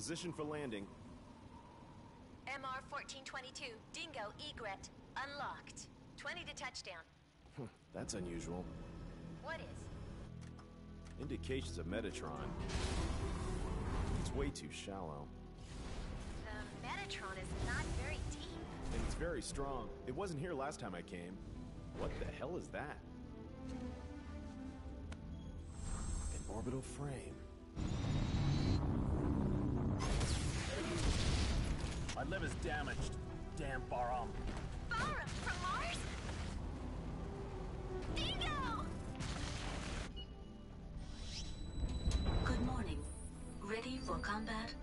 Position for landing. MR 1422, Dingo Egret, unlocked. 20 to touchdown. That's unusual. What is? Indications of Metatron. It's way too shallow. The Metatron is not very deep. And it's very strong. It wasn't here last time I came. What the hell is that? An orbital frame. My liver's damaged. Damn Bahram. Bahram from Mars? Dingo! Good morning. Ready for combat?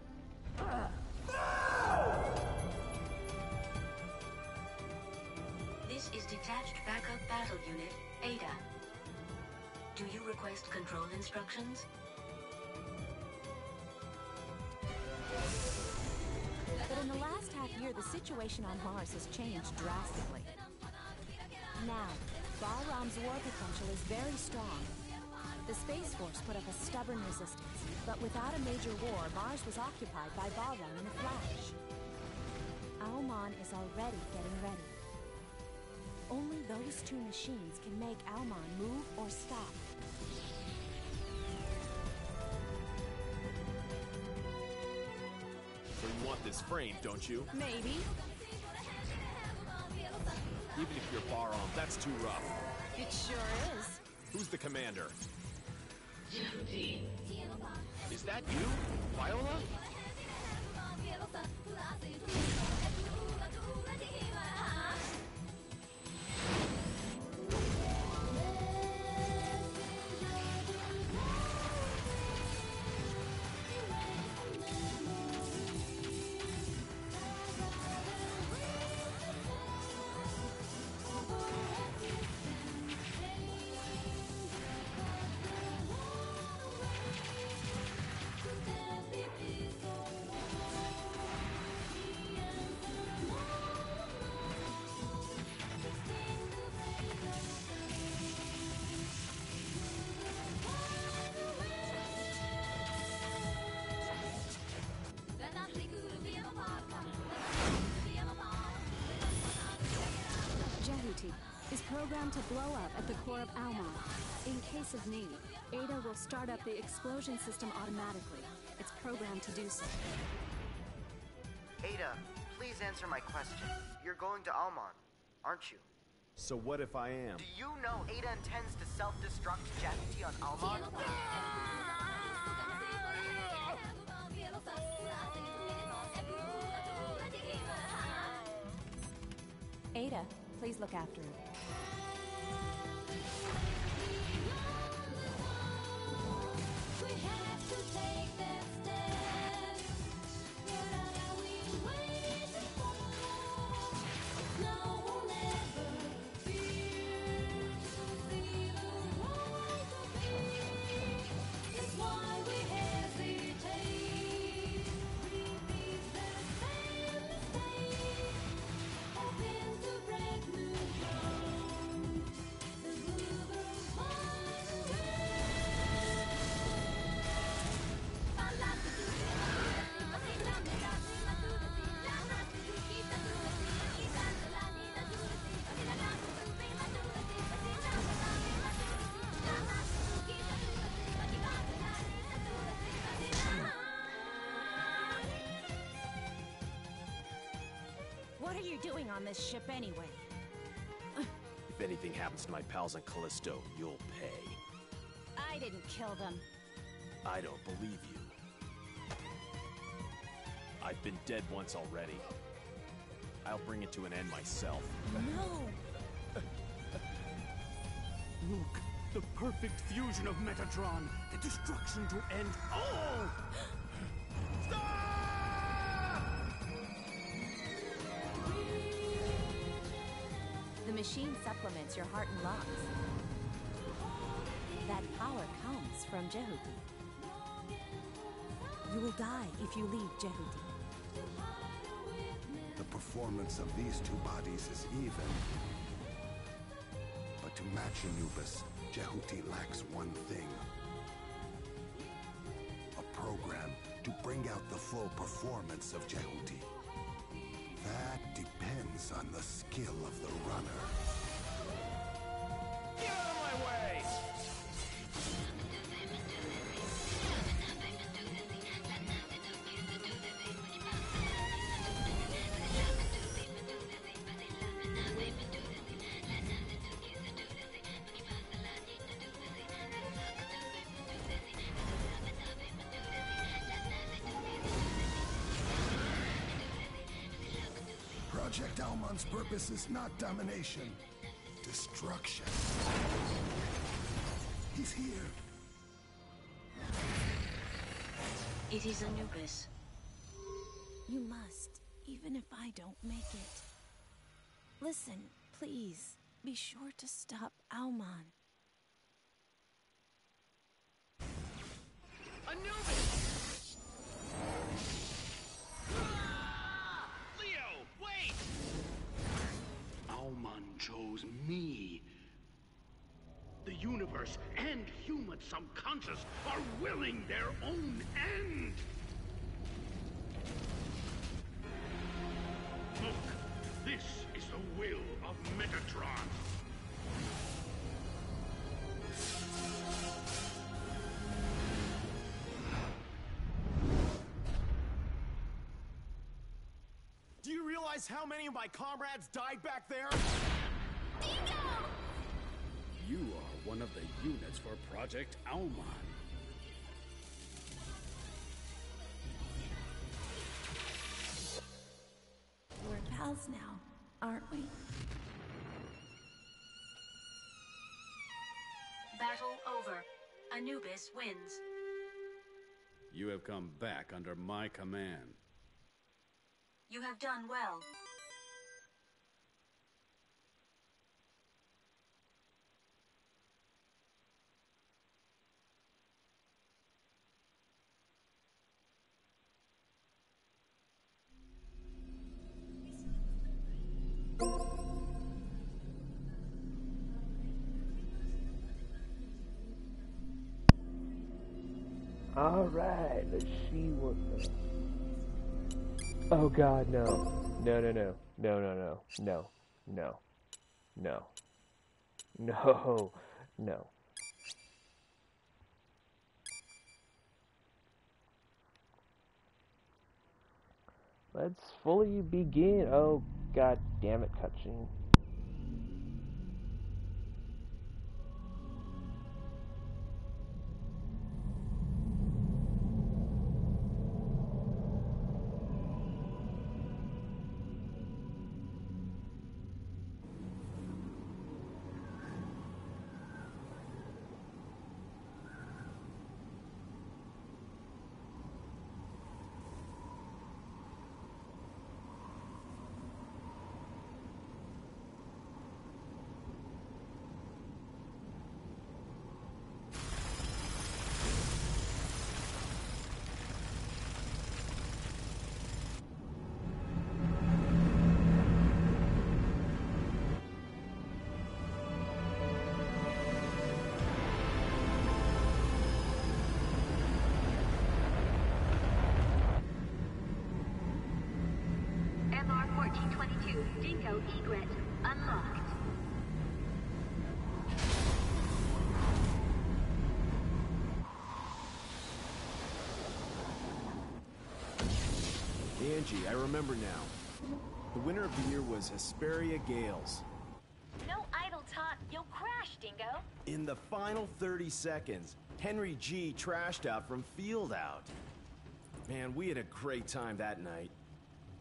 This is Detached Backup Battle Unit, ADA. Do you request control instructions? Half year, the situation on Mars has changed drastically. Now, Bahram's war potential is very strong. The Space Force put up a stubborn resistance, but without a major war, Mars was occupied by Balram in a flash. Aumaan is already getting ready. Only those two machines can make Aumaan move or stop. Want this frame, don't you? Maybe. Even if you're Bahram, that's too rough. It sure is. Who's the commander? Is that you? Viola? Is programmed to blow up at the core of Aumaan. In case of need, Ada will start up the explosion system automatically. It's programmed to do so. Ada, please answer my question. You're going to Aumaan, aren't you? So what if I am? Do you know Ada intends to self-destruct Jehuti on Aumaan? Ada, please look after it. What are you doing on this ship anyway? If anything happens to my pals on Callisto, you'll pay. I didn't kill them. I don't believe you. I've been dead once already. I'll bring it to an end myself. No! Look, the perfect fusion of Metatron, the destruction to end all! machine supplements your heart and lungs. That power comes from Jehuti. You will die if you leave Jehuti. The performance of these two bodies is even. But to match Anubis, Jehuti lacks one thing. A program to bring out the full performance of Jehuti. Depends on the skill of the runner. Project purpose is not domination, destruction. He's here. It is Anubis. You must, even if I don't make it. Listen, please, be sure to stop Aumaan. Realize how many of my comrades died back there? You are one of the units for Project Aumaan. We're pals now, aren't we? Battle over. Anubis wins. You have come back under my command. You have done well. Alright, let's see what the... Oh god, no. No, no, no. No, no, no. No. No. No. No. No. Let's fully begin. Oh, god damn it, cutscene. Angie, I remember now. The winner of the year was Hesperia Gales. No idle talk, you'll crash, Dingo. In the final 30 seconds, Henry G trashed out from field out. Man, we had a great time that night.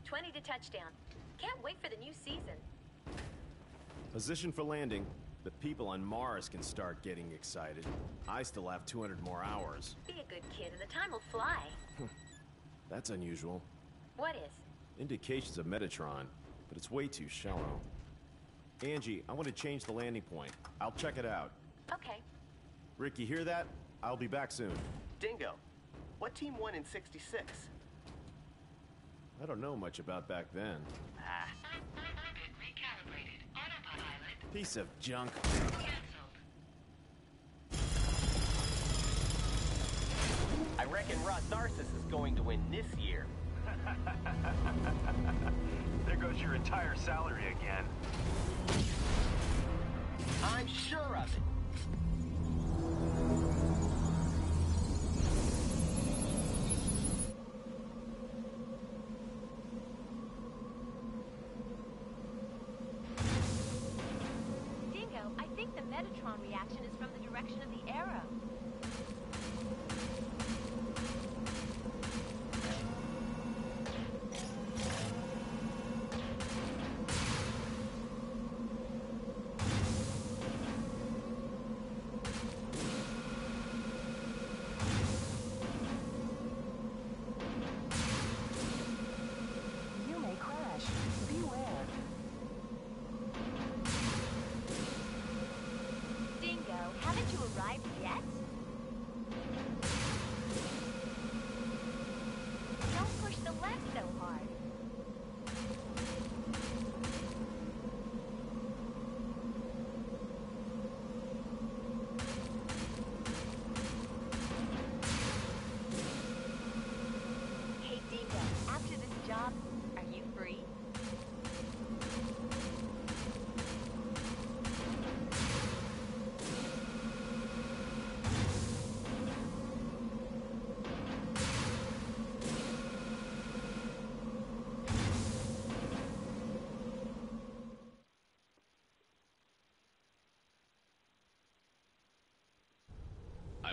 20 to touchdown. Can't wait for the new season. Position for landing. The people on Mars can start getting excited. I still have 200 more hours. Be a good kid and the time will fly. That's unusual. What is? Indications of Metatron, but it's way too shallow. Angie, I want to change the landing point. I'll check it out. Okay. Rick, you hear that? I'll be back soon. Dingo, what team won in 66? I don't know much about back then. Ah. Piece of junk. I I reckon Rod Narcissus is going to win this year. there goes your entire salary again. I'm sure of it.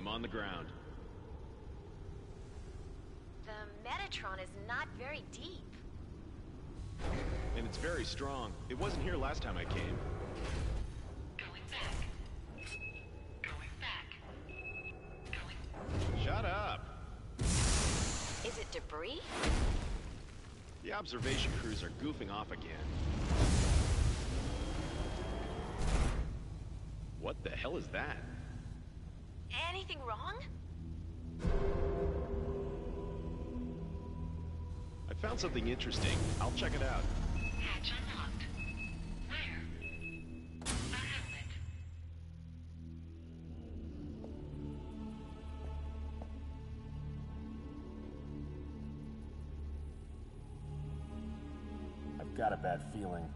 I'm on the ground. The Metatron is not very deep. And it's very strong. It wasn't here last time I came. Going back. Going back. Going... Shut up! Is it debris? The observation crews are goofing off again. What the hell is that? Anything wrong? I found something interesting. I'll check it out. Hatch unlocked. Where? A helmet. I've got a bad feeling.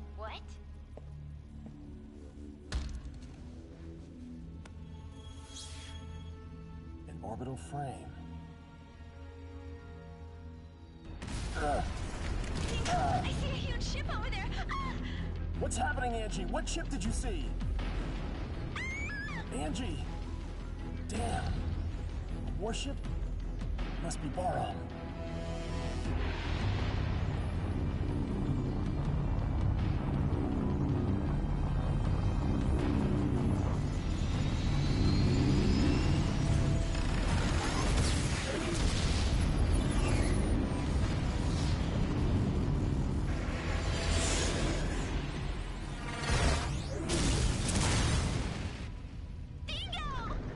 Warship? Must be Bahram.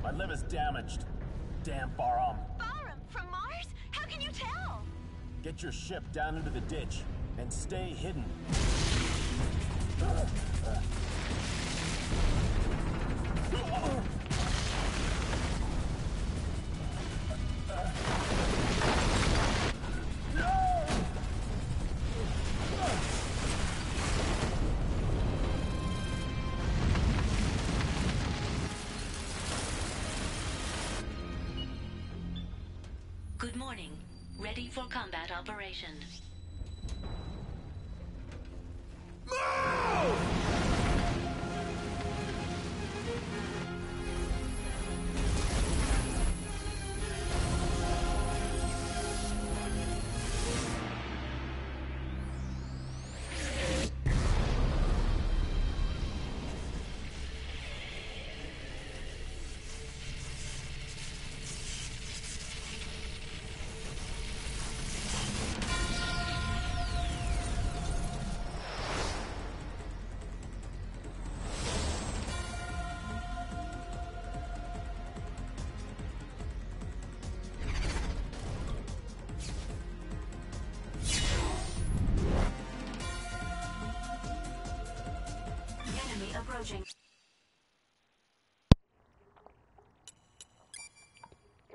My liver's damaged. Your ship down into the ditch and stay hidden. Ready for combat operation.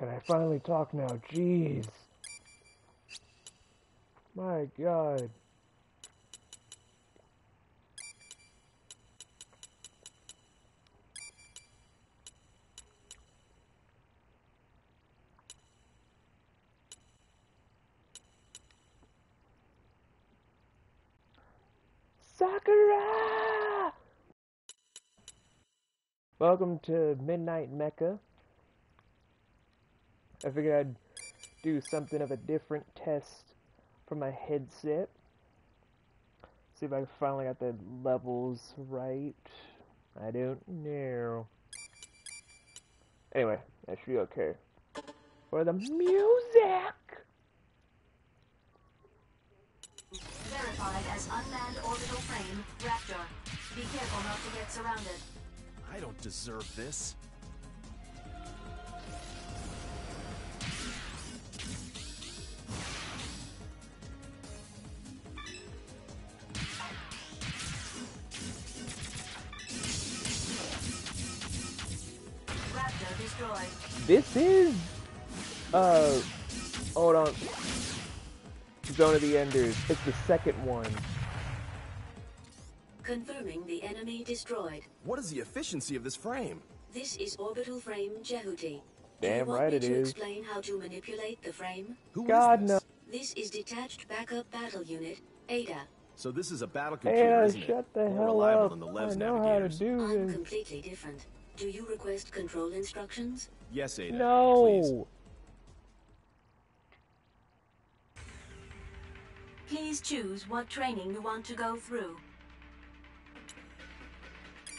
Can I finally talk now? Jeez. My god. Sakura! Welcome to Midnight Mecca. I figured I'd do something of a different test for my headset. See if I finally got the levels right. I don't know. Anyway, that should be okay. For the music! Verified as unmanned orbital frame, Raptor. Be careful not to get surrounded. I don't deserve this. This is, uh, hold on. Zone of the Enders. It's the second one. Confirming the enemy destroyed. What is the efficiency of this frame? This is orbital frame Jehuti. Damn Do you want right me it to is. explain how to manipulate the frame? Who is God this? no. This is detached backup battle unit, Ada. So this is a battle computer, Hey, isn't shut it? the More hell reliable up. than the I Lev's know how to navigators. do I'm completely different. Do you request control instructions? Yes, Ada. No. Please choose what training you want to go through.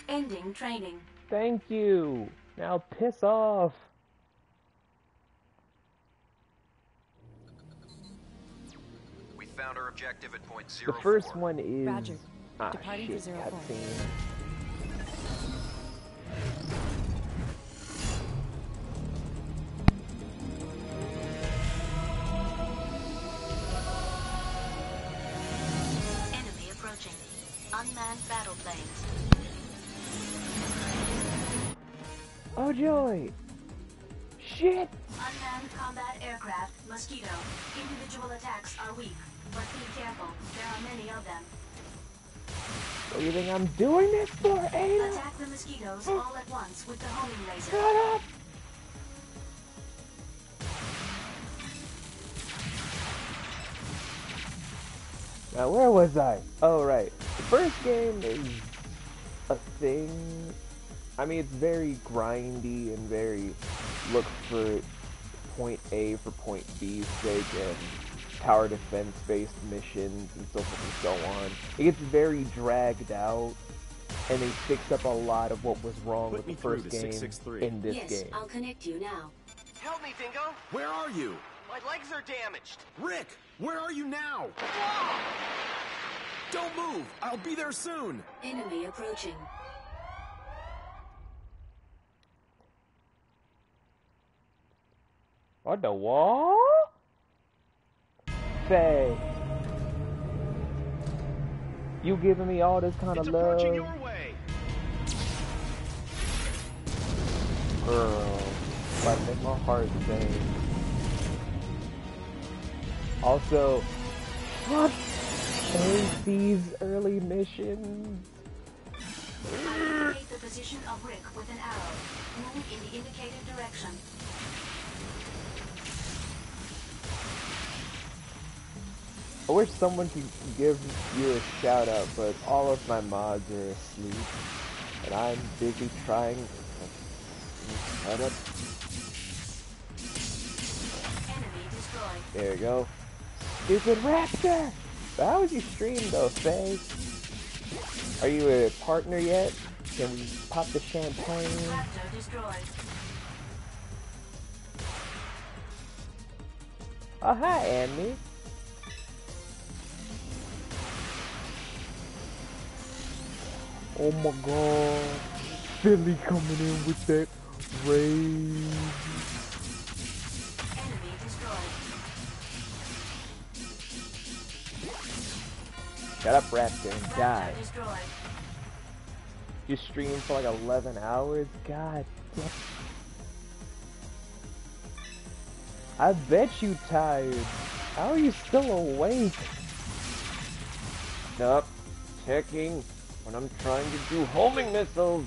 Ending training. Thank you. Now piss off. We found our objective at point The zero. first one is. Roger. Ah, Departing for shit, zero four. Unmanned battle planes. Oh joy. Shit. Unmanned combat aircraft, Mosquito. Individual attacks are weak, but be careful. There are many of them. What do you think I'm doing this for, Ada? Attack the mosquitoes mm. all at once with the homing laser. Shut up. Now where was I? Oh right. The first game is a thing. I mean it's very grindy and very look for point A for point B's sake and tower defense based missions and so forth and so on. It gets very dragged out and they fix up a lot of what was wrong Put with the first to game 663. in this yes, game. I'll connect you now. Help me, Dingo! Where are you? My legs are damaged. Rick, where are you now? Don't move. I'll be there soon. Enemy approaching. What the wall? Say, you giving me all this kind It's of approaching love, your way. girl? Like make my heart sing. Also, what? Hate these early missions. The position of Rick with an arrow. Move in the indicated direction. I wish someone could give you a shout out, but all of my mods are asleep, and I'm busy trying. Shut up. Enemy destroyed. There you go. Stupid raptor! How was your stream though, Faye? Are you a partner yet? Can we pop the champagne? Oh hi, Andy. Oh my god. Philly coming in with that rage. Shut up, Raptor, and die. You stream for like 11 hours? God damn. I bet you tired. How are you still awake? Stop checking when I'm trying to do homing missiles.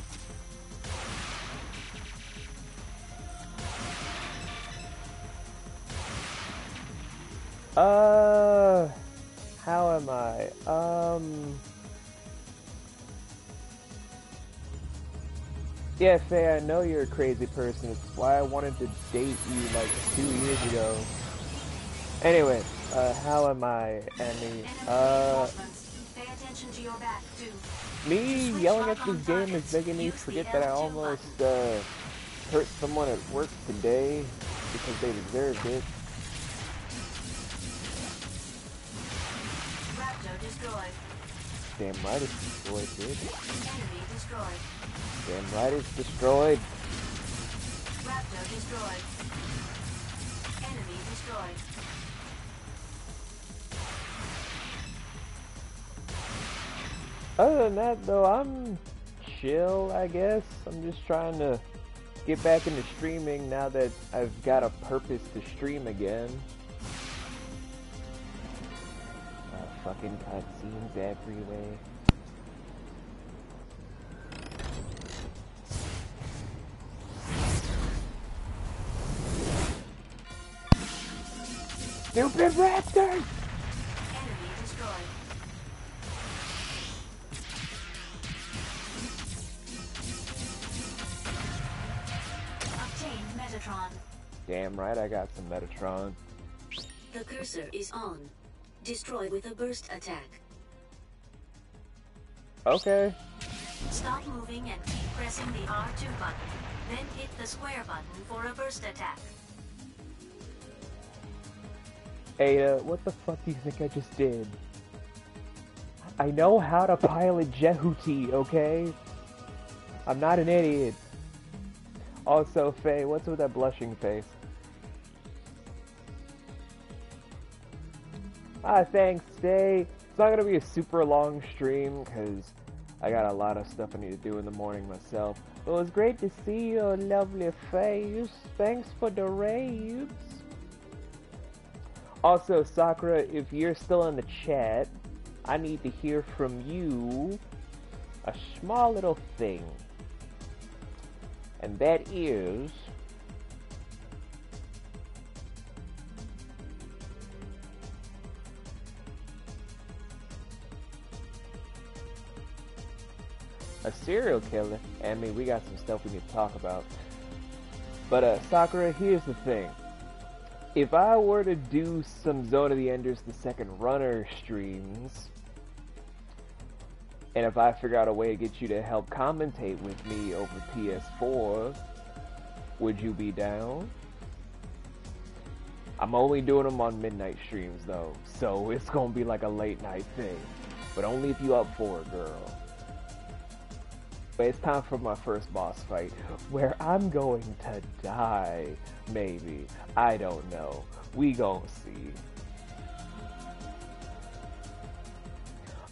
Uh, how am I? Um, yeah, Faye, I know you're a crazy person. It's why I wanted to date you like two years ago. Anyway, uh, how am I, Emmy? Uh, Pay attention to your back, me yelling at this game is making me forget that I almost, uh, hurt someone at work today because they deserved it. Damn right it's destroyed, dude. Enemy destroyed. Damn right it's destroyed. Raptor destroyed. Enemy destroyed. Other than that, though, I'm chill, I guess. I'm just trying to get back into streaming now that I've got a purpose to stream again. Fucking cutscenes everywhere. Stupid raptors! Enemy destroyed. Obtain Metatron. Damn right I got some Metatron. The cursor is on. Destroy with a burst attack. Okay. Stop moving and keep pressing the R2 button. Then hit the square button for a burst attack. Ada, uh, what the fuck do you think I just did? I know how to pilot Jehuti, okay? I'm not an idiot. Also, Faye, what's with that blushing face? Ah, thanks, Stay. It's not gonna be a super long stream, because I got a lot of stuff I need to do in the morning myself. But It was great to see your lovely face. Thanks for the raids. Also, Sakura, if you're still in the chat, I need to hear from you a small little thing. And that is a serial killer. I mean, we got some stuff we need to talk about. But uh, Sakura, here's the thing. If I were to do some Zone of the Enders the Second Runner streams, and if I figure out a way to get you to help commentate with me over PS4, would you be down? I'm only doing them on midnight streams though, so it's gonna be like a late night thing. But only if you up for it, girl. It's time for my first boss fight, where I'm going to die, maybe. I don't know. We gon' see.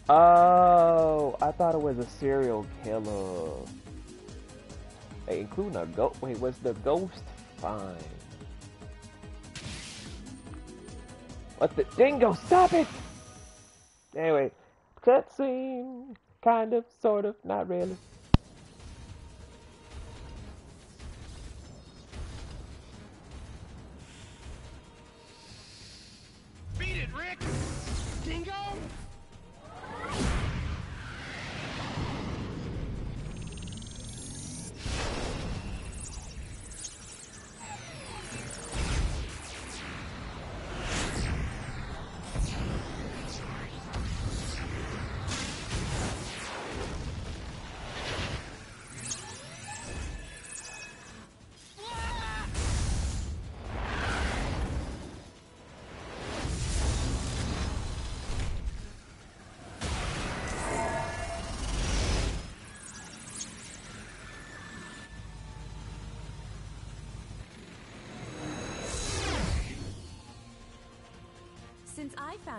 Oh, I thought it was a serial killer. Hey, including a ghost. Wait, was the ghost fine? What the dingo? Stop it! Anyway, cutscene. Kind of, sort of, not really.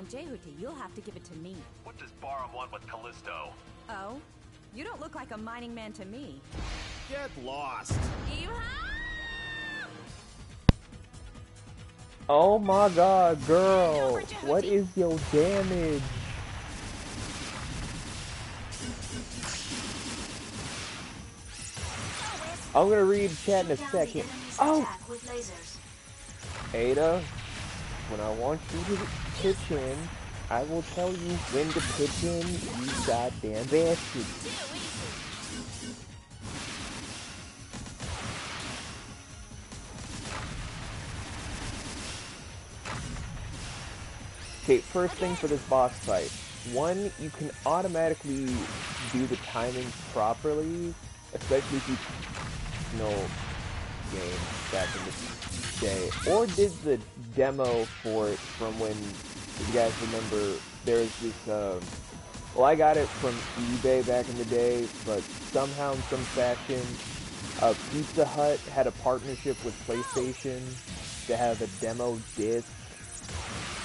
Since I found Jehuti, you'll have to give it to me. What does Bahram want with Callisto? Oh? You don't look like a mining man to me. Get lost. Oh my god, girl! What is your damage? I'm gonna read chat in a second. Oh! Ada, when I want you to pitch in, I will tell you when to pitch in, you goddamn bastard. Okay, first thing for this boss fight. One, you can automatically do the timing properly, especially if you know game back in the day, or did the demo for it from when you guys remember there's this. Um, well, I got it from eBay back in the day, but somehow in some fashion, uh, Pizza Hut had a partnership with PlayStation to have a demo disc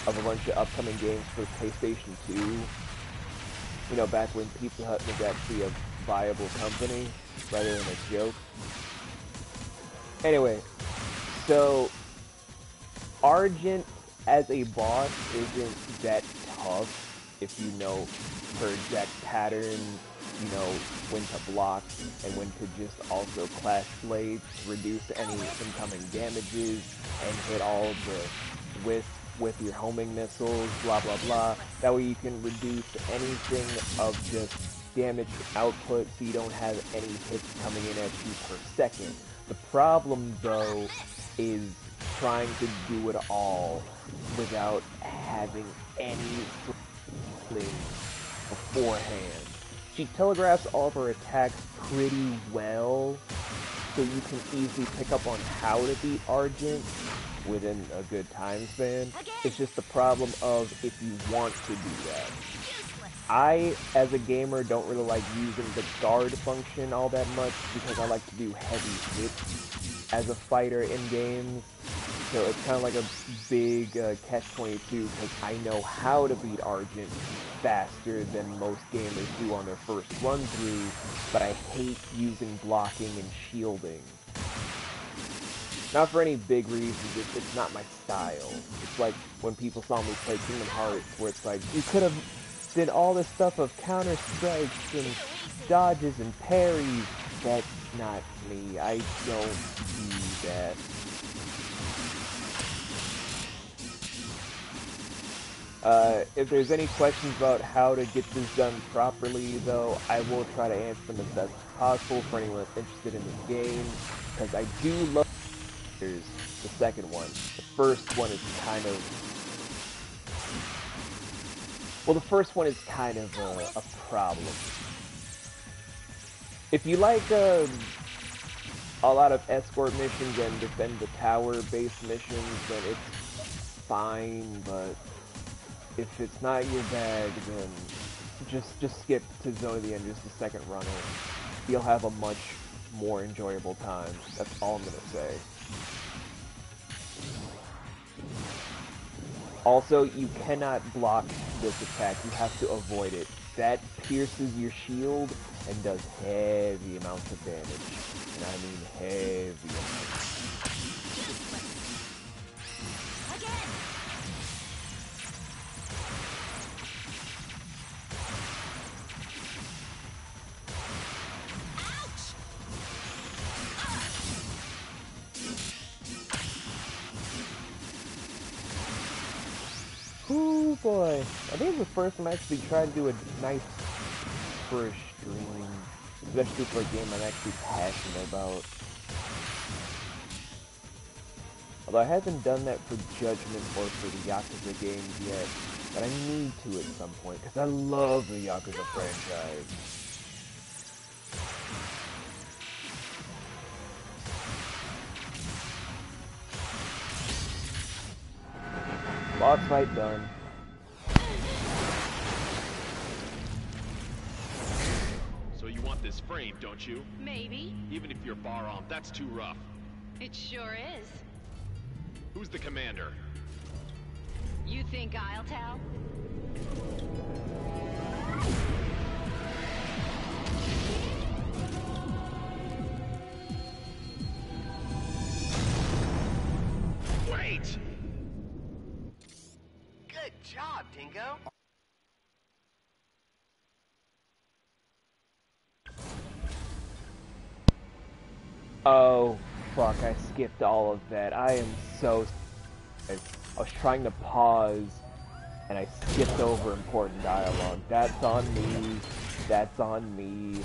of a bunch of upcoming games for PlayStation 2. You know, back when Pizza Hut was actually a viable company rather than a joke. Anyway, so Argent as a boss isn't that tough if you know her exact pattern, you know when to block and when to just also clash blades, reduce any incoming damages, and hit all the with with your homing missiles, blah blah blah. That way you can reduce anything of just damage output so you don't have any hits coming in at you per second. The problem though is trying to do it all without having any beforehand. She telegraphs all of her attacks pretty well, so you can easily pick up on how to beat Argent within a good time span. It's just the problem of if you want to do that. I, as a gamer, don't really like using the guard function all that much because I like to do heavy hits as a fighter in games. So it's kind of like a big uh, catch-22 because I know how to beat Argent faster than most gamers do on their first run-through, but I hate using blocking and shielding. Not for any big reasons, it's, it's not my style. It's like when people saw me play Kingdom Hearts, where it's like, you could have did all this stuff of counter strikes and dodges and parries. That's not me. I don't do that. Uh, if there's any questions about how to get this done properly, though, I will try to answer them as best possible for anyone that's interested in the game, because I do love the second one. The first one is kind of... Well, the first one is kind of a, a problem. If you like uh, a lot of escort missions and defend the tower-based missions, then it's fine, but if it's not your bag, then just just skip to Zone of the End, just the second runner. You'll have a much more enjoyable time. That's all I'm gonna say. Also, you cannot block this attack. You have to avoid it. That pierces your shield and does heavy amounts of damage. And I mean heavy amounts. Oh boy. I think it's the first time I actually tried to do a nice first stream. Especially for a game I'm actually passionate about. Although I haven't done that for Judgment or for the Yakuza games yet. But I need to at some point, because I love the Yakuza franchise. Boss fight done. So you want this frame, don't you? Maybe. Even if you're Bahram, that's too rough. It sure is. Who's the commander? You think I'll tell? Job, Dingo. Oh, fuck, I skipped all of that. I am so... I was trying to pause, and I skipped over important dialogue. That's on me. That's on me.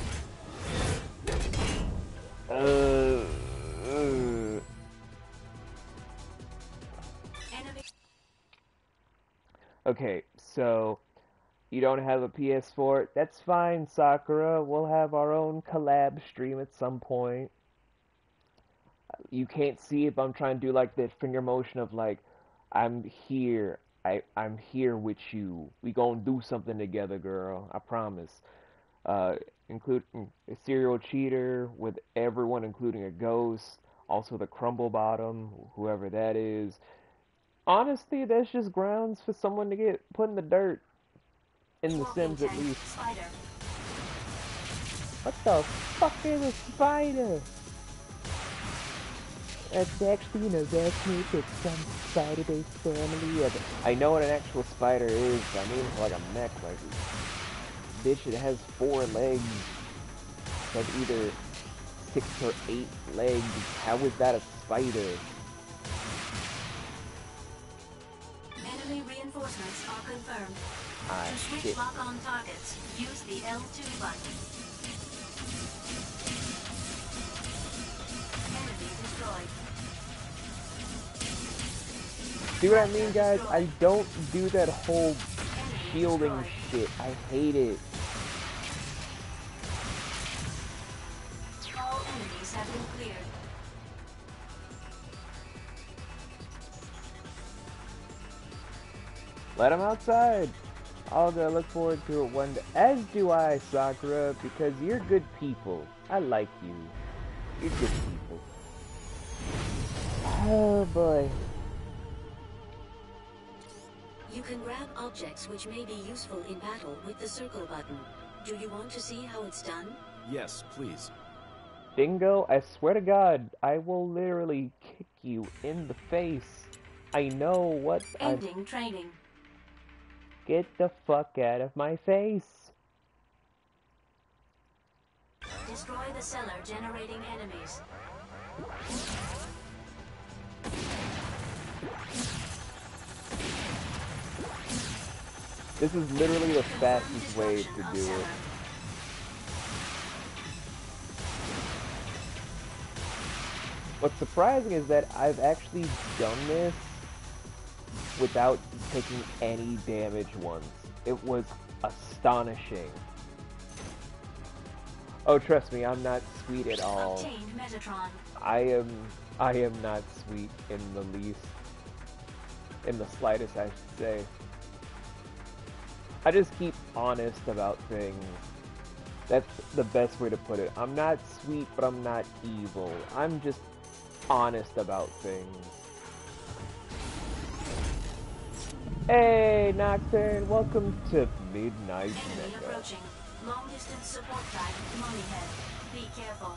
Uh... uh. Okay, so you don't have a PS4. That's fine, Sakura. We'll have our own collab stream at some point. You can't see if I'm trying to do like the finger motion of like, I'm here. I I'm here with you. We gonna do something together, girl. I promise. Uh, include a serial cheater with everyone, including a ghost. Also the crumble bottom, whoever that is. Honestly, that's just grounds for someone to get put in the dirt. In the Sims, at least. Spider. What the fuck is a spider? That's actually an arachnid of some spider-based family of... I know what an actual spider is, I mean it's like a mech, like... Bitch, it has four legs. It has either six or eight legs. How is that a spider? Reinforcements are confirmed. Ah, to switch shit. lock on targets, use the L2 button. Enemy destroyed. See what I mean, guys? I don't do that whole shielding shit. I hate it. All enemies have been cleared. Let him outside. I'll look forward to it one day. As do I, Sakura, because you're good people. I like you. You're good people. Oh boy. You can grab objects which may be useful in battle with the circle button. Do you want to see how it's done? Yes, please. Dingo, I swear to God, I will literally kick you in the face. I know what I Ending training. Get the fuck out of my face. Destroy the cellar generating enemies. This is literally the fastest way to do it. What's surprising is that I've actually done this without taking any damage once. It was astonishing. Oh, trust me, I'm not sweet at all. I am I am not sweet in the least. In the slightest, I should say. I just keep honest about things. That's the best way to put it. I'm not sweet, but I'm not evil. I'm just honest about things. Hey, Nocturne, welcome to Midnight Enemy Mega. approaching. Long distance support type. Mummy head. Be careful.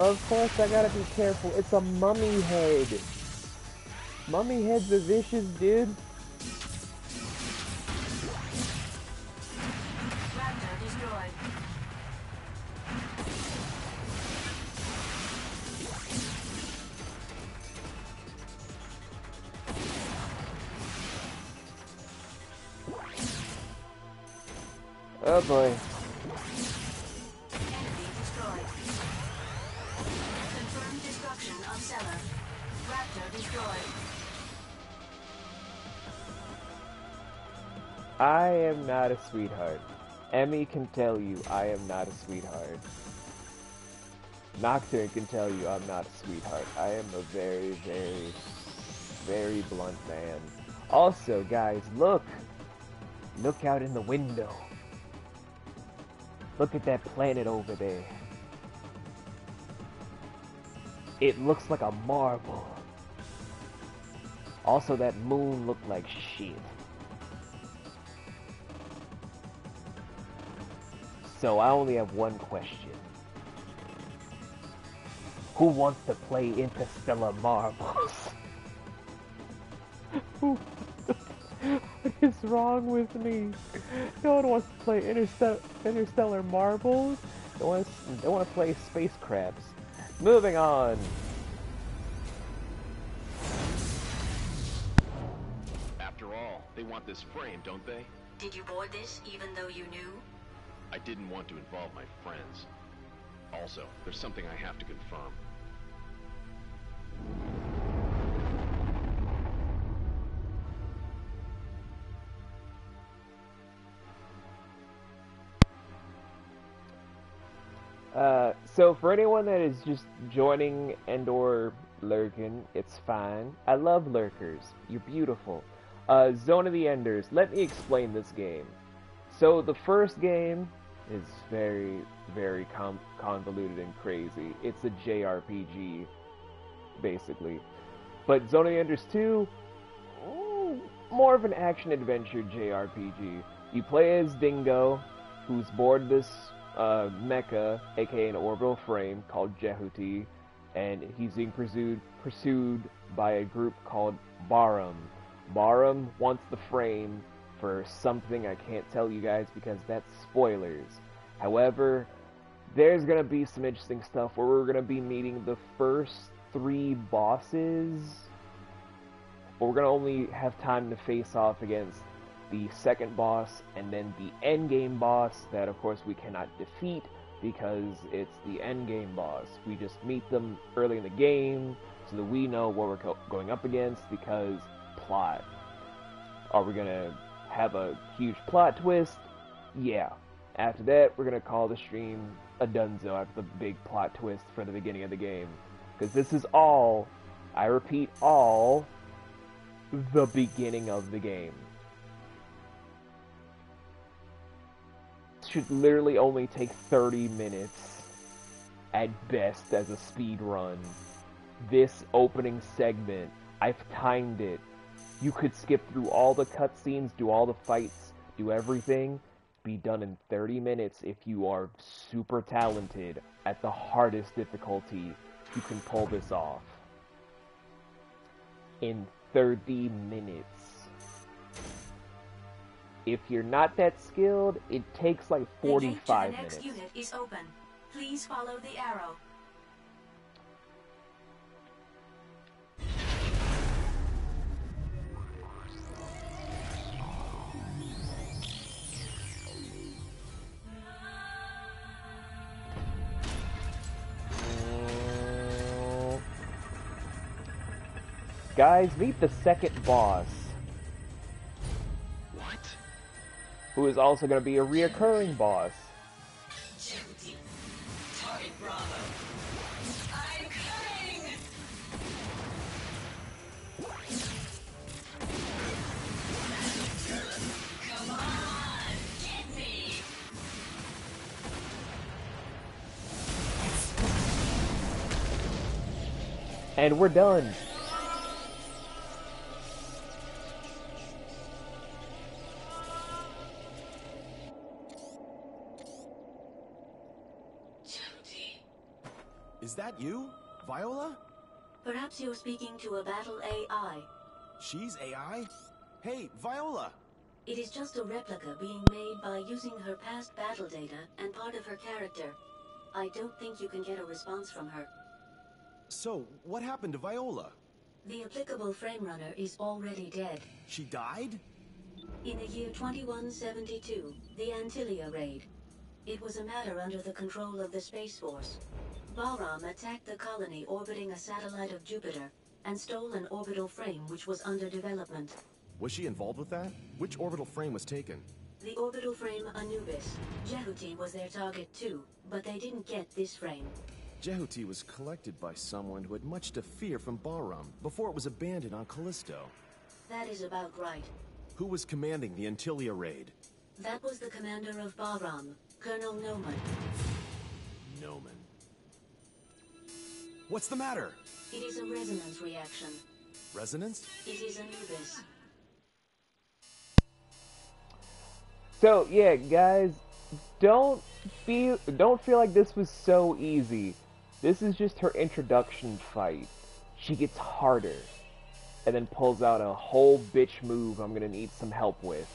Of course I gotta be careful. It's a mummy head. Mummy heads are vicious, dude. Oh, Raptor destroyed. I am not a sweetheart. Emmy can tell you I am not a sweetheart. Nocturne can tell you I'm not a sweetheart. I am a very, very, very blunt man. Also, guys, look! Look out in the window. Look at that planet over there. It looks like a marble. Also, that moon looked like shit. So I only have one question. Who wants to play Interstellar Marbles? what is wrong with me? No one wants to play Interstellar, Interstellar Marbles. No one, no one to play Space Crabs. Moving on. After all, they want this frame, don't they? Did you board this even though you knew? I didn't want to involve my friends. Also, there's something I have to confirm. Uh, so for anyone that is just joining and or lurking, it's fine. I love lurkers. You're beautiful. Uh, Zone of the Enders. Let me explain this game. So the first game is very, very convoluted and crazy. It's a JRPG, basically. But Zone of the Enders 2, more of an action-adventure JRPG. You play as Dingo, who's bored this uh, mecha, aka an orbital frame called Jehuti, and he's being pursued pursued by a group called Bahram. Bahram wants the frame for something I can't tell you guys because that's spoilers. However, there's gonna be some interesting stuff where we're gonna be meeting the first three bosses. But we're gonna only have time to face off against the second boss, and then the end game boss that of course we cannot defeat because it's the end game boss. We just meet them early in the game so that we know what we're going up against because plot. Are we gonna have a huge plot twist? Yeah. After that, we're gonna call the stream a dunzo after the big plot twist for the beginning of the game. Because this is all, I repeat, all the beginning of the game. Should literally only take 30 minutes at best as a speed run. This opening segment, I've timed it. You could skip through all the cutscenes, do all the fights, do everything, be done in 30 minutes if you are super talented at the hardest difficulty. You can pull this off. In 30 minutes. If you're not that skilled, it takes like 45 the to the next minutes. unit is open. Please follow the arrow. Guys, meet the second boss. Who is also going to be a reoccurring boss. And we're done. Is that you? Viola? Perhaps you're speaking to a battle AI. She's AI? Hey, Viola! It is just a replica being made by using her past battle data and part of her character. I don't think you can get a response from her. So, what happened to Viola? The applicable frame runner is already dead. She died? In the year 2172, the Antilia raid. It was a matter under the control of the Space Force. Bahram attacked the colony orbiting a satellite of Jupiter and stole an orbital frame which was under development. Was she involved with that? Which orbital frame was taken? The orbital frame Anubis. Jehuti was their target too, but they didn't get this frame. Jehuti was collected by someone who had much to fear from Bahram before it was abandoned on Callisto. That is about right. Who was commanding the Antilia raid? That was the commander of Bahram, Colonel Nohman. Nohman. What's the matter? It is a resonance reaction. Resonance? It is Anubis. So yeah, guys, don't feel don't feel like this was so easy. This is just her introduction fight. She gets harder. and then pulls out a whole bitch move I'm gonna need some help with.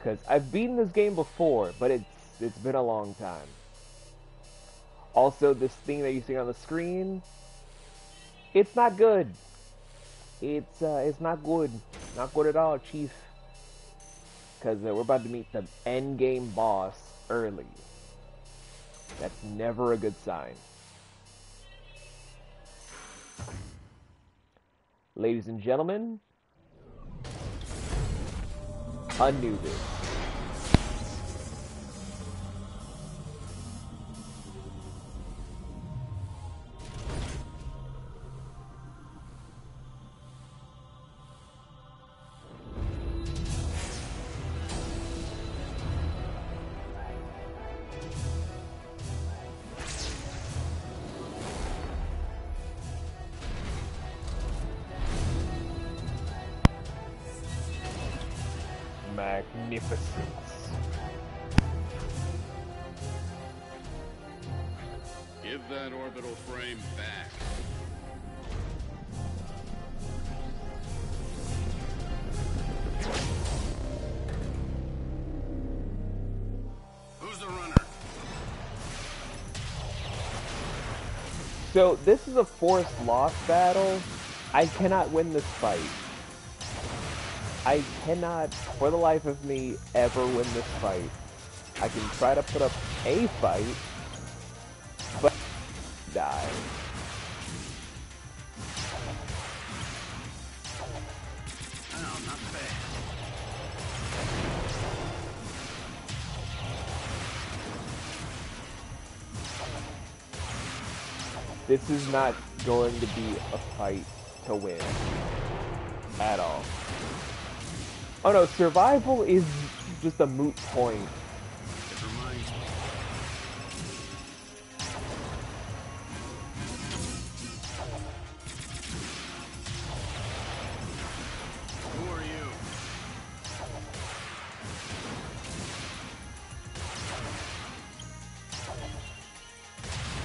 Cause I've beaten this game before, but it's it's been a long time. Also, this thing that you see on the screen, it's not good. It's uh, it's not good, not good at all, Chief. Cause uh, we're about to meet the end game boss early. That's never a good sign. Ladies and gentlemen, Anubis. Magnificence. Give that orbital frame back. Who's the runner? So this is a forced loss battle. I cannot win this fight. I cannot, for the life of me, ever win this fight. I can try to put up a fight, but die. This is not going to be a fight to win. At all. Oh no, survival is just a moot point.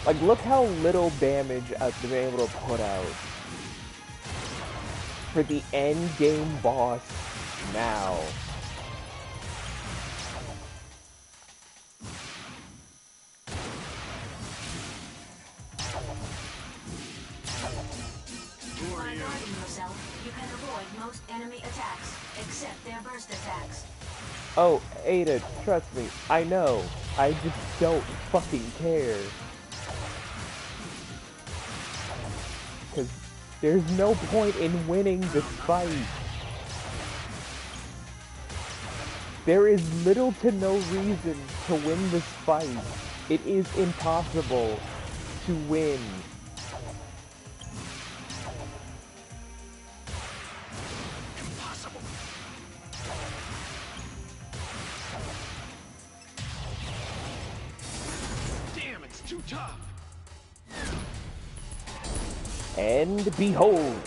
Like, look how little damage I've been able to put out. For the end game boss now. Who are By you? guarding yourself, you can avoid most enemy attacks, except their burst attacks. Oh, Ada, trust me, I know. I just don't fucking care. Cause there's no point in winning this fight. There is little to no reason to win this fight. It is impossible to win. Impossible. Damn, it's too tough. And behold,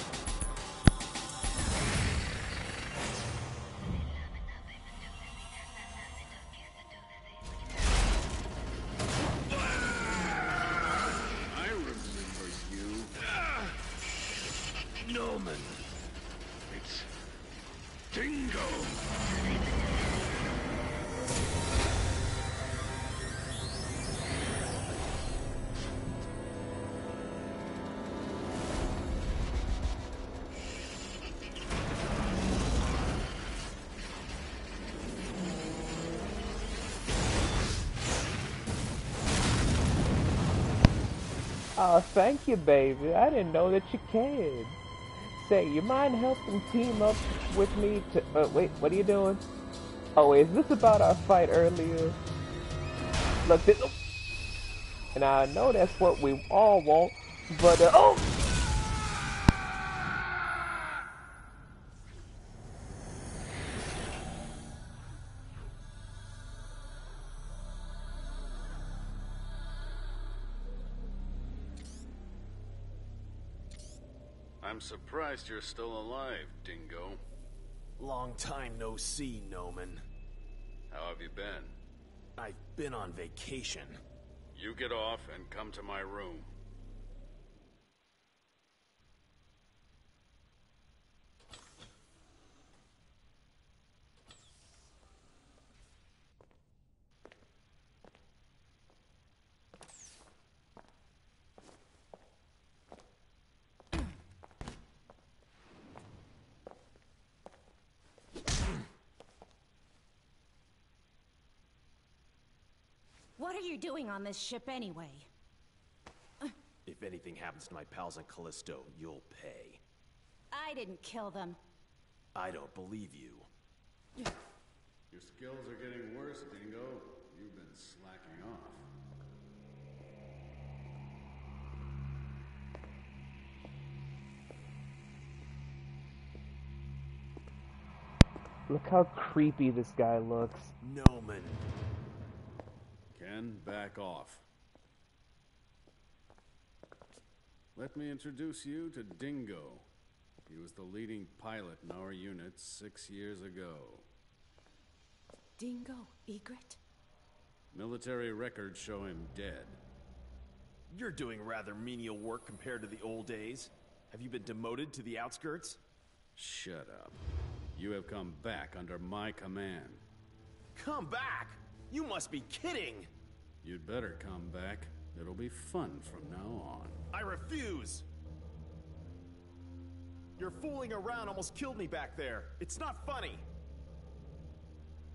oh, thank you, baby. I didn't know that you cared. Say, you mind helping team up with me to? Uh, wait, what are you doing? Oh, is this about our fight earlier? Look, this. And I know that's what we all want, but uh, oh. Surprised you're still alive, Dingo. Long time no see, Nohman. How have you been? I've been on vacation. You get off and come to my room. Doing on this ship anyway? If anything happens to my pals on Callisto, you'll pay. I didn't kill them. I don't believe you. Your skills are getting worse, Dingo. You've been slacking off. Look how creepy this guy looks. Nohman. Ken, back off. Let me introduce you to Dingo. He was the leading pilot in our unit six years ago. Dingo Egret? Military records show him dead. You're doing rather menial work compared to the old days. Have you been demoted to the outskirts? Shut up. You have come back under my command. Come back? You must be kidding! You'd better come back. It'll be fun from now on. I refuse! Your fooling around almost killed me back there. It's not funny.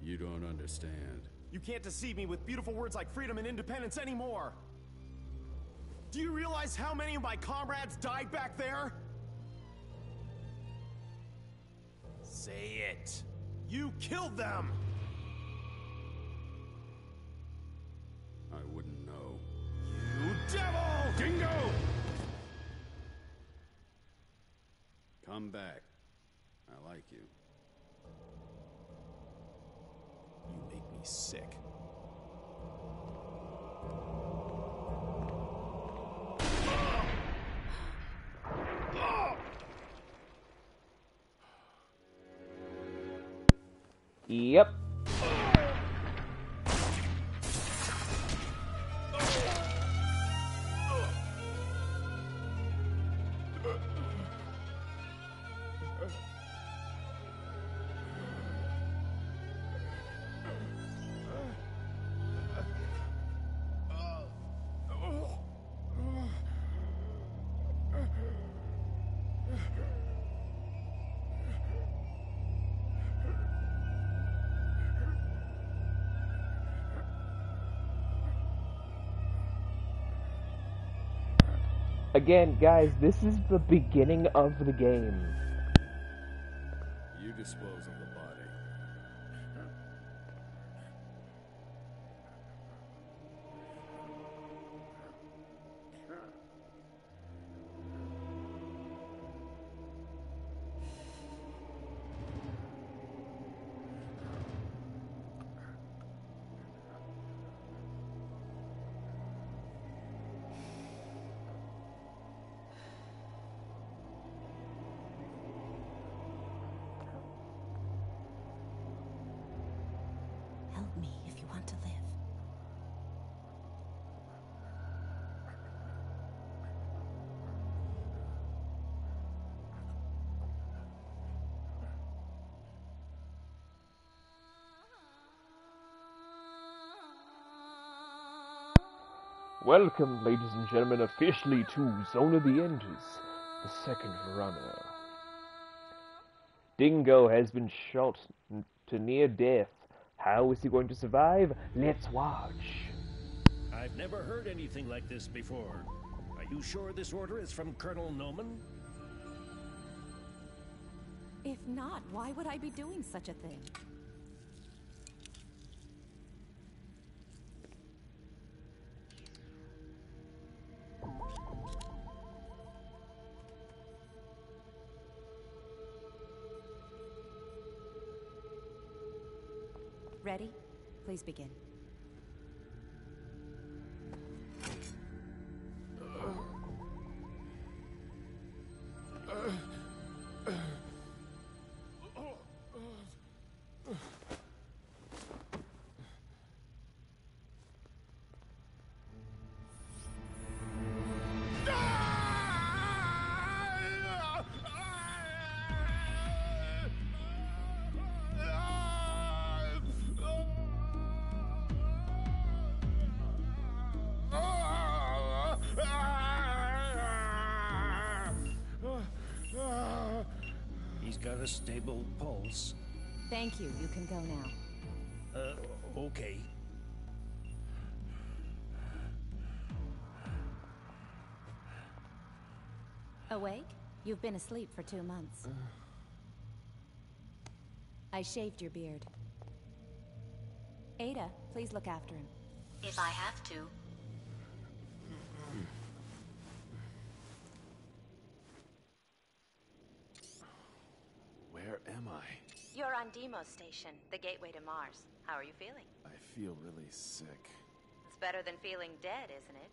You don't understand. You can't deceive me with beautiful words like freedom and independence anymore. Do you realize how many of my comrades died back there? Say it. You killed them! I wouldn't know. You devil! Dingo! Come back. I like you. You make me sick. Yep. Again, guys, this is the beginning of the game. You dispose of the Welcome, ladies and gentlemen, officially to Zone of the Enders, the second runner. Dingo has been shot to near death. How is he going to survive? Let's watch. I've never heard anything like this before. Are you sure this order is from Colonel Nohman? If not, why would I be doing such a thing? Please begin. got a stable pulse. Thank you. You can go now. Uh, okay. Awake? You've been asleep for two months. I shaved your beard. Ada, please look after him. If I have to. On Deimos Station, the gateway to Mars. How are you feeling? I feel really sick. It's better than feeling dead, isn't it?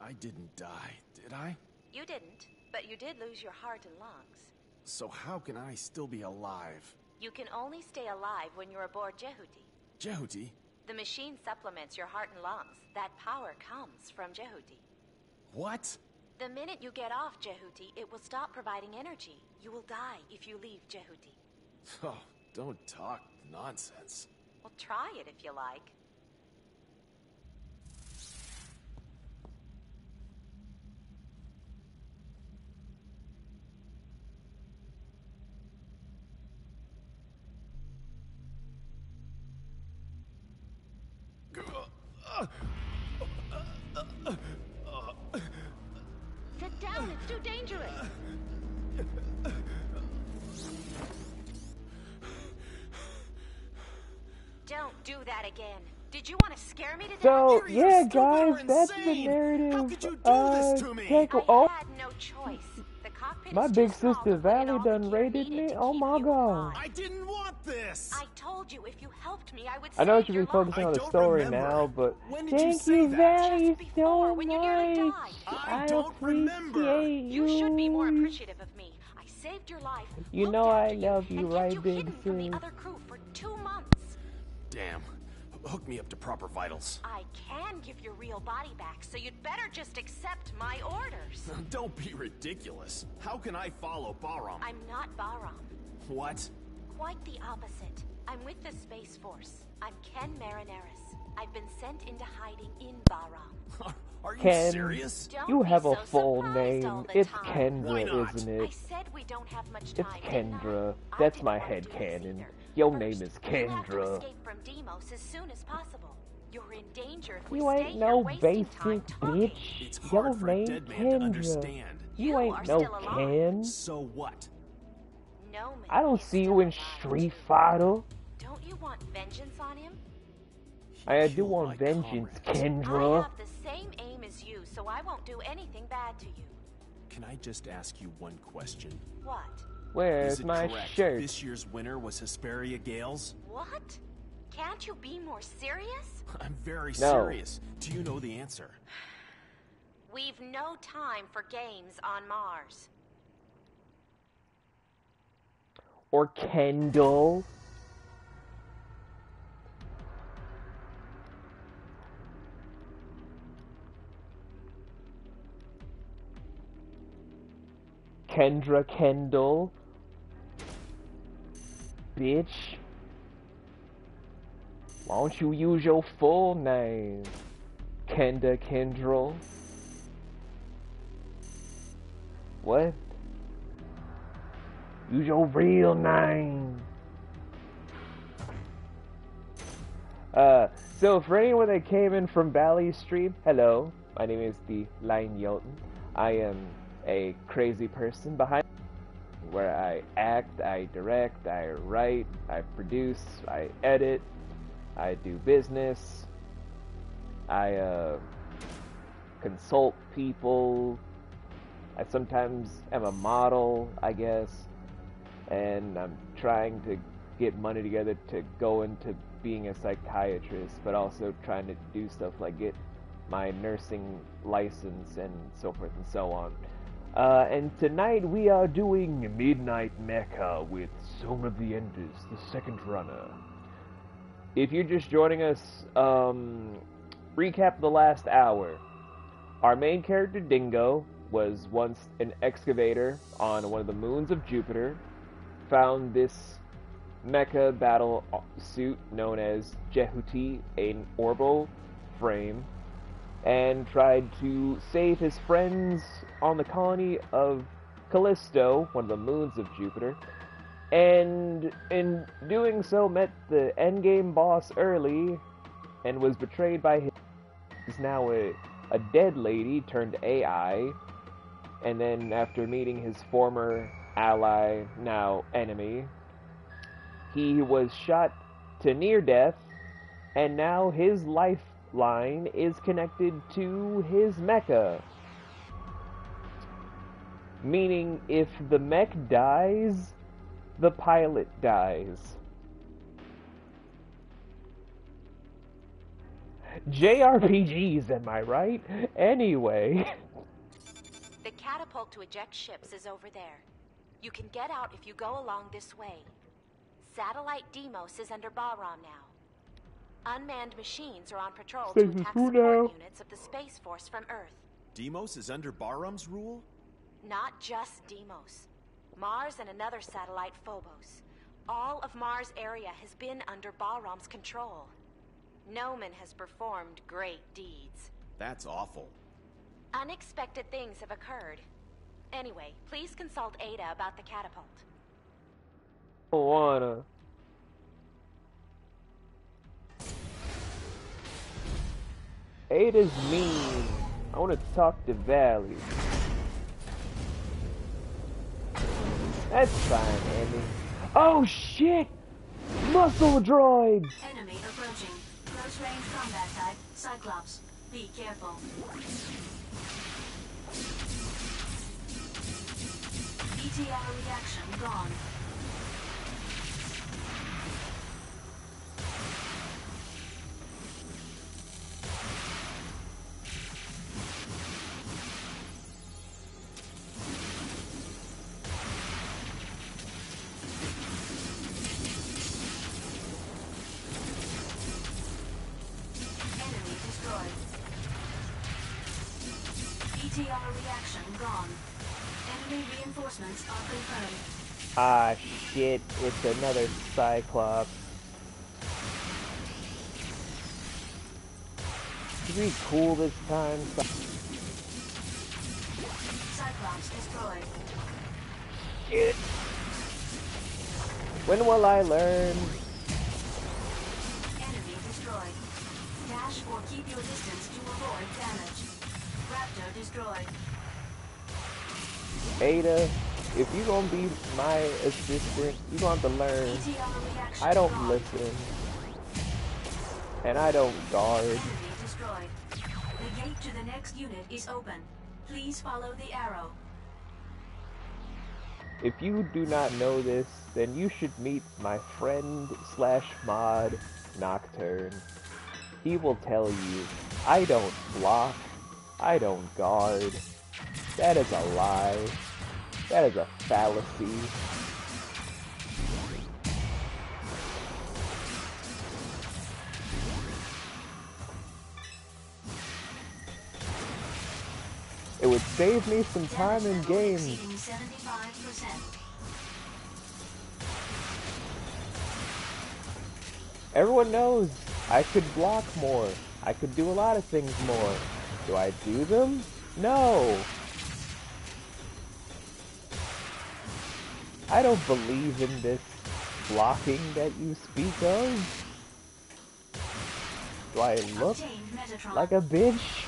I didn't die, did I? You didn't, but you did lose your heart and lungs. So how can I still be alive? You can only stay alive when you're aboard Jehuti. Jehuti? The machine supplements your heart and lungs. That power comes from Jehuti. What? The minute you get off Jehuti, it will stop providing energy. You will die if you leave Jehuti. Oh, don't talk nonsense. Well, try it if you like. Sit down, it's too dangerous. Don't do that again. Did you want to scare me to death? So yeah, guys, that's the narrative. Uh, take oh, I had no choice. The cockpit my is big too small sister to put in Valley all the done raided me. Oh my god. I didn't want this! I told you if you helped me, I would I know I save should your be focusing I on the don't story remember. now, but When did you thank say you that? very Just before, so when you nearly much. died. I I don't remember. appreciate You should be more appreciative of me. I saved your life. You know I love you, and kept right, you big hidden from the sis? Damn. Hook me up to proper vitals. I can give your real body back, so you'd better just accept my orders. Don't be ridiculous. How can I follow Bahram? I'm not Bahram. What? Quite the opposite. I'm with the Space Force. I'm Ken Marinaris. I've been sent into hiding in Baram. Are you Ken, serious? Don't you be have a so full name. It's time. Kendra, isn't I it? said we don't have much It's time. didn't Kendra. That's my wanna head do canon. Either. Your First, name is You have to Kendra. escape from Deimos as soon as possible. You're in danger if we You stay ain't here no wasting basic bitch. It's Your hard for a name dead man to Kendra. understand. You You ain't are no still alive. Ken. So what? No man I don't see you in alive. Street Fighter. Don't you want vengeance on him? I do want my vengeance, comrades. I Kendra. have the same aim as you, so I won't do anything bad to you. Can I just ask you one question? What? Where's Is it my correct shirt? this year's winner was Hesperia Gales? What? Can't you be more serious? I'm very No. serious. Do you know the answer? We've no time for games on Mars. Or Kendall? Kendra Kendall. Bitch. Why don't you use your full name? Kenda Kendrell. What? Use your real name. Uh, so for anyone that came in from Valley Stream, hello. My name is the Lion Jotunn. I am a crazy person behind where I act, I direct, I write, I produce, I edit, I do business, I uh, consult people. I sometimes am a model, I guess, and I'm trying to get money together to go into being a psychiatrist, but also trying to do stuff like get my nursing license and so forth and so on. Uh, and tonight we are doing Midnight Mecha with Zone of the Enders, the second runner. If you're just joining us, um, recap the last hour. Our main character, Dingo, was once an excavator on one of the moons of Jupiter, found this mecha battle suit known as Jehuti, an orbital frame, and tried to save his friends on the colony of Callisto, one of the moons of Jupiter, and in doing so met the endgame boss early and was betrayed by his is now a, a dead lady turned AI and then after meeting his former ally, now enemy, he was shot to near death, and now his lifeline is connected to his mecha. Meaning, if the mech dies, the pilot dies. JRPGs, am I right? Anyway. The catapult to eject ships is over there. You can get out if you go along this way. Satellite Deimos is under Bahram now. Unmanned machines are on patrol to attack support now? units of the Space Force from Earth. Deimos is under Bahram's rule? Not just Deimos. Mars and another satellite, Phobos. All of Mars' area has been under Bahram's control. Nohman has performed great deeds. That's awful. Unexpected things have occurred. Anyway, please consult Ada about the catapult. don't wanna. Ada's mean. I wanna talk to Valley. That's fine, Andy. Oh shit! Muscle droids! Enemy approaching. Close range combat type, Cyclops. Be careful. ETR reaction gone. Ah shit, it's another Cyclops. To be cool this time. Cyclops destroyed. Shit. When will I learn? Enemy destroyed. Dash or keep your distance to avoid damage. Raptor destroyed. Ada, if you're gonna be my assistant, you're gonna have to learn. I don't listen. And I don't guard. The gate to the next unit is open. Please follow the arrow. If you do not know this, then you should meet my friend slash mod, Nocturne. He will tell you, I don't block, I don't guard. That is a lie. That is a fallacy. It would save me some time in games. Everyone knows I could block more. I could do a lot of things more. Do I do them? No. I don't believe in this blocking that you speak of. Do I look like a bitch?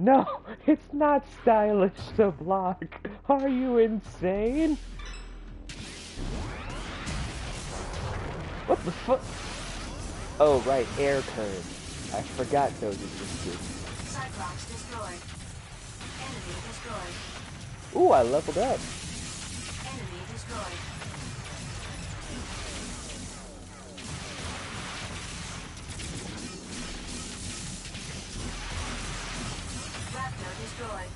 No, it's not stylish to block. Are you insane? What the fuck? Oh, right, air turn. I forgot those existed. Cyclops destroyed. Enemy destroyed. Ooh, I leveled up. Enemy destroyed. Raptor destroyed.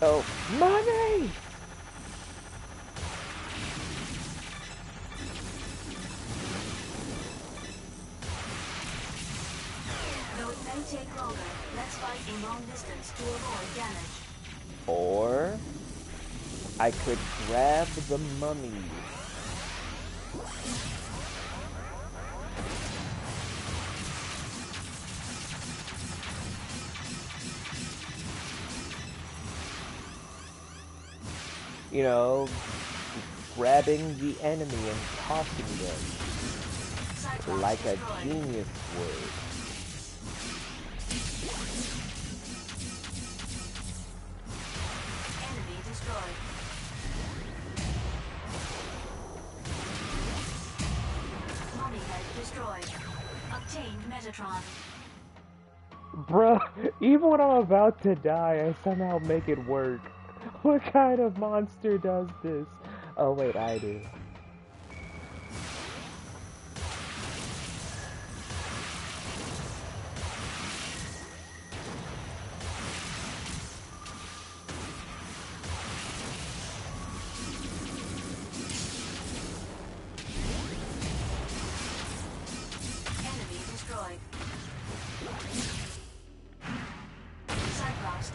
Oh, money! Take longer, let's fight in long distance to avoid damage. Or I could grab the mummy. you know, grabbing the enemy and tossing them like a genius would. Bruh, even when I'm about to die, I somehow make it work. What kind of monster does this? Oh wait, I do.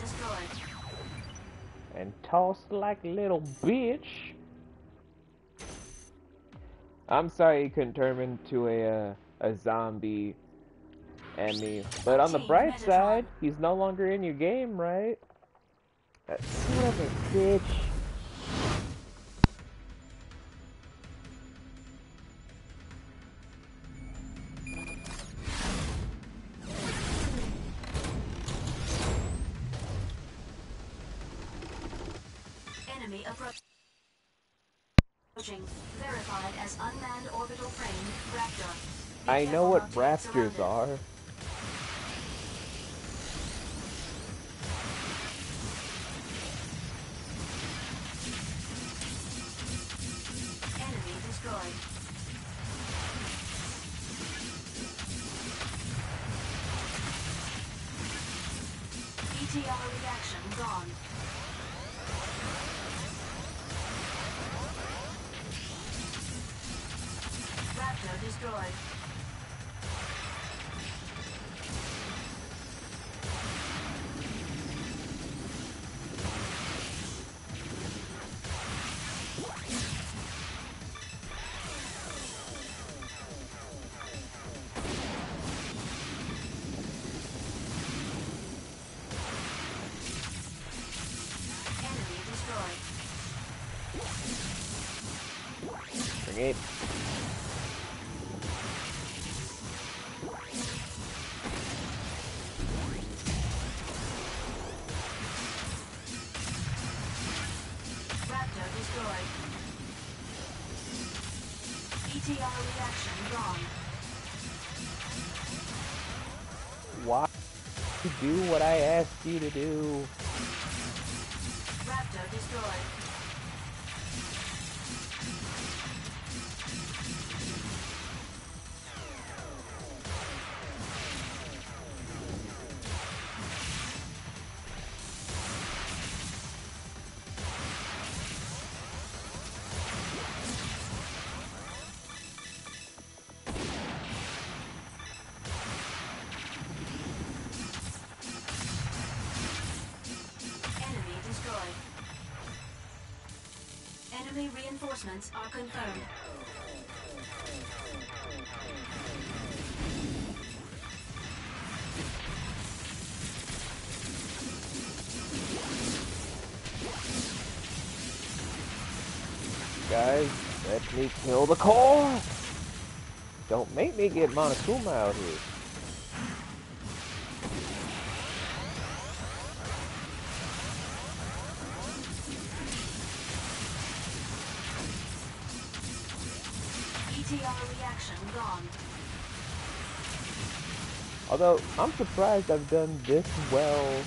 Destroyed. And tossed like a little bitch. I'm sorry he couldn't turn into a uh, a zombie Emmy. But on the bright side, he's no longer in your game, right? That son of a bitch. I know what raptors are. To do? Reinforcements are confirmed. Guys, let me kill the core! Don't make me get Monokuma out here. Although, I'm surprised I've done this well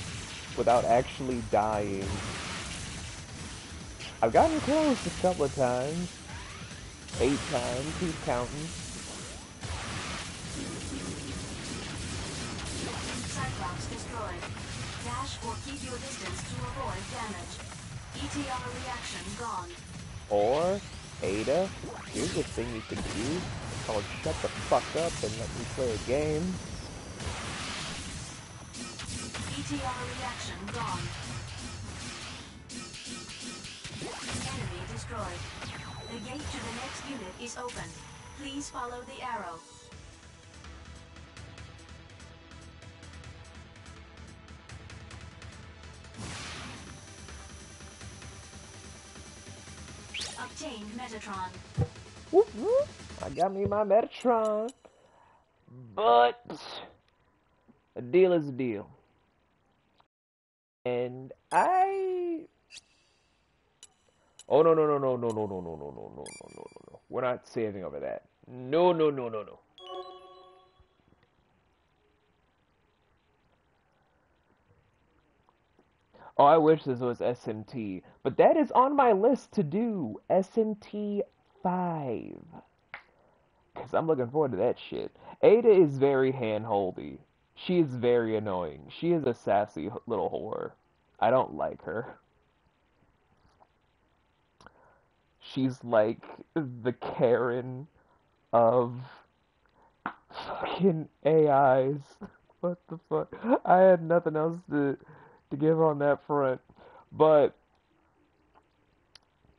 without actually dying. I've gotten close a couple of times. Eight times, keep counting. Cyclops destroyed. Dash or keep your distance to avoid damage. ETR reaction gone. Or, Ada, here's a thing you can do called shut the fuck up and let me play a game. ETR reaction gone. Enemy destroyed. The gate to the next unit is open. Please follow the arrow. obtained Metatron. Whoop, whoop. I got me my Metatron. But a deal is a deal. And I Oh no no no no no no no no no no no no no no no. We're not saving over that. No no no no no. Oh, I wish this was SMT, but that is on my list to do. SMT 5. Because I'm looking forward to that shit. Ada is very handholdy. She is very annoying. She is a sassy little whore. I don't like her. She's like the Karen of fucking AIs. What the fuck? I had nothing else to to give on that front. But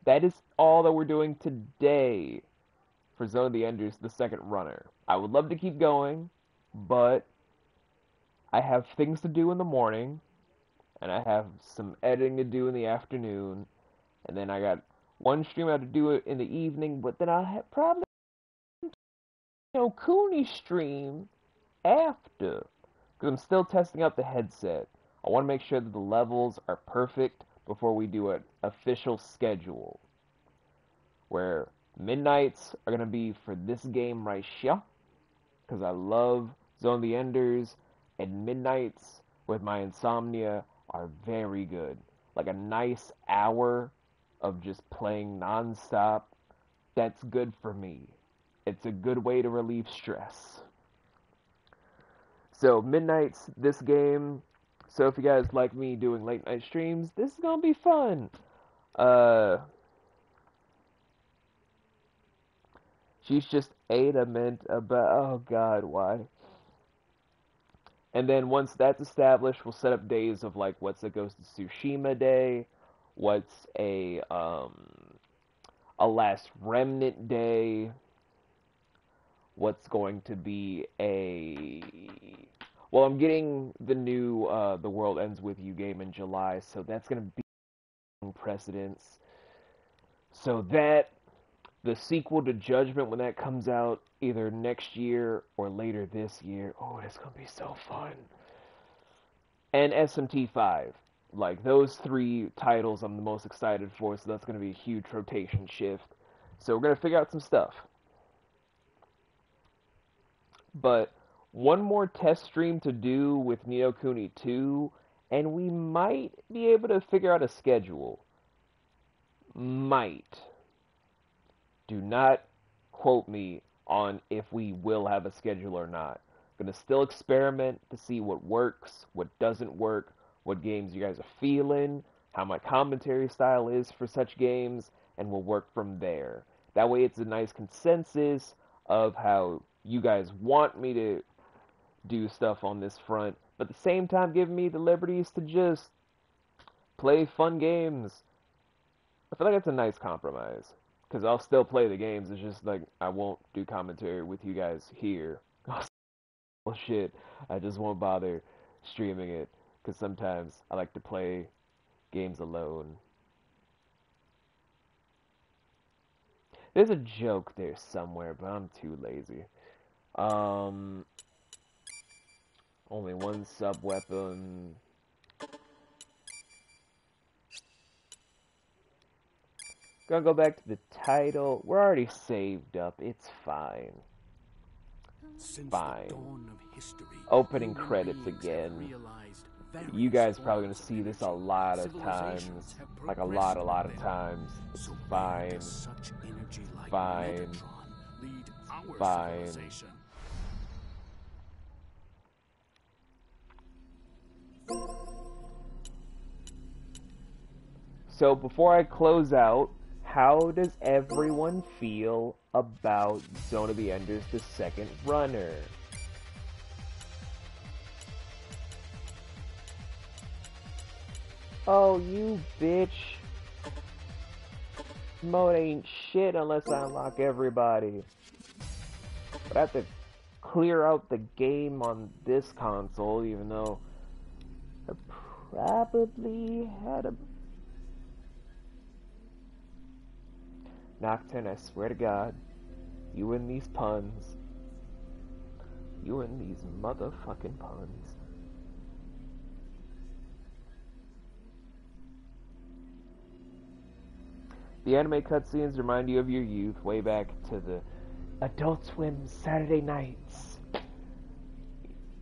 that is all that we're doing today for Zone of the Enders, the second runner. I would love to keep going, but I have things to do in the morning, and I have some editing to do in the afternoon, and then I got one stream I have to do it in the evening, but then I'll have probably Ni no Kuni stream after because I'm still testing out the headset. I want to make sure that the levels are perfect before we do an official schedule. Where midnights are going to be for this game right here, because I love Zone of the Enders, and midnights with my insomnia are very good. Like a nice hour of just playing nonstop, that's good for me. It's a good way to relieve stress. So, midnights, this game, so if you guys like me doing late night streams, this is gonna be fun. Uh, she's just adamant about. Oh God, why? And then once that's established, we'll set up days of like what's a Ghost of Tsushima day, what's a um, a Last Remnant day, what's going to be a well, I'm getting the new uh, The World Ends With You game in July, so that's going to be precedence. So that, the sequel to Judgment, when that comes out, either next year or later this year, oh, it's going to be so fun. And SMT5. Like, those three titles I'm the most excited for, so that's going to be a huge rotation shift. So we're going to figure out some stuff. But one more test stream to do with Ni no Kuni 2, and we might be able to figure out a schedule. Might. Do not quote me on if we will have a schedule or not. I'm going to still experiment to see what works, what doesn't work, what games you guys are feeling, how my commentary style is for such games, and we'll work from there. That way, it's a nice consensus of how you guys want me to do stuff on this front, but at the same time give me the liberties to just play fun games. I feel like it's a nice compromise because I'll still play the games. It's just like I won't do commentary with you guys here. well, shit, I just won't bother streaming it because sometimes I like to play games alone. There's a joke there somewhere, but I'm too lazy. Um, only one sub weapon. Gonna go back to the title. We're already saved up. It's fine. Since fine. the dawn of history, Opening credits again. You guys probably gonna see this a lot of times. Like a lot, a lot of times. It's fine. Fine. Fine. So before I close out, how does everyone feel about Zone of the Enders, the second runner? Oh, you bitch. Mode ain't shit unless I unlock everybody. But I have to clear out the game on this console, even though I probably had a Nocturne, I swear to God. You and these puns. You and these motherfucking puns. The anime cutscenes remind you of your youth, way back to the Adult Swim Saturday nights.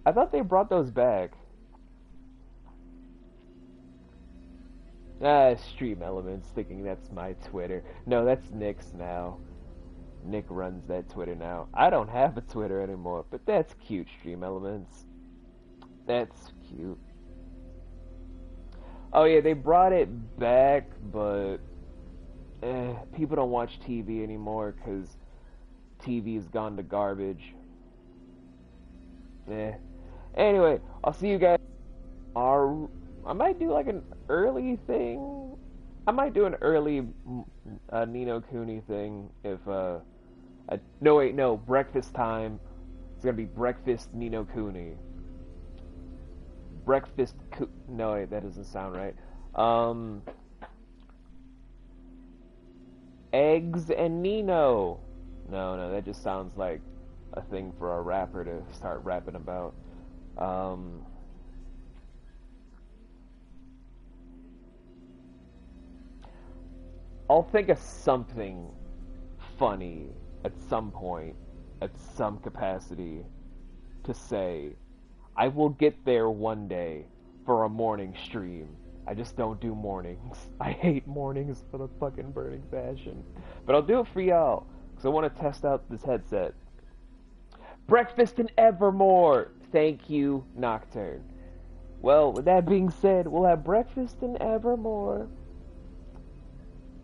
I thought they brought those back. Ah, Stream Elements, thinking that's my Twitter. No, that's Nick's now. Nick runs that Twitter now. I don't have a Twitter anymore, but that's cute, Stream Elements. That's cute. Oh yeah, they brought it back, but eh, people don't watch TV anymore because TV's gone to garbage. Eh. Anyway, I'll see you guys. Our, I might do like an early thing. I might do an early uh, Ni no Kuni thing if uh, I, no wait no breakfast time. It's gonna be breakfast Ni no Kuni. Breakfast cu- no wait that doesn't sound right. Um, eggs and Nino. No no that just sounds like a thing for a rapper to start rapping about. Um, I'll think of something funny at some point, at some capacity, to say. I will get there one day for a morning stream. I just don't do mornings. I hate mornings for the fucking burning passion. But I'll do it for y'all, because I want to test out this headset. Breakfast and Evermore! Thank you, Nocturne. Well, with that being said, we'll have breakfast and Evermore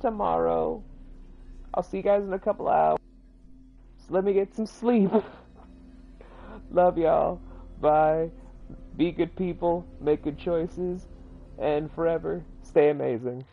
tomorrow. I'll see you guys in a couple hours. So let me get some sleep. Love y'all. Bye. Be good people, make good choices, and forever stay amazing.